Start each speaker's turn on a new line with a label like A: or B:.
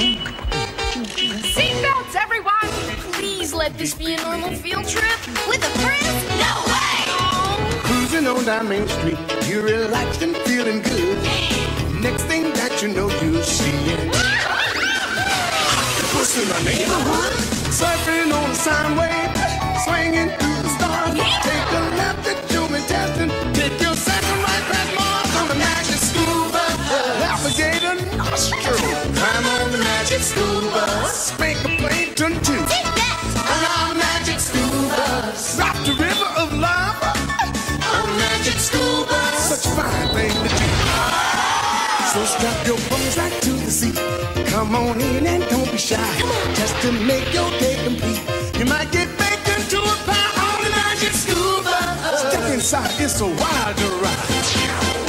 A: Seatbelts, everyone! Please let this be a normal field trip. With a friend? No way!
B: Cruising on down Main Street, you're relaxed and feeling good. Next thing that you know, you're seeing What's in the neighborhood? Surfing on the sound wave, on Magic School Bus. Spank a plane, turn two. Around Magic School Bus. Drop the river of lava on Magic School Bus. Such a fine thing to do. So strap your bones right to the seat. Come on in and don't be shy. Just to make your day complete. You might get baked into a pie on the Magic School Bus. Step inside, it's a wild ride.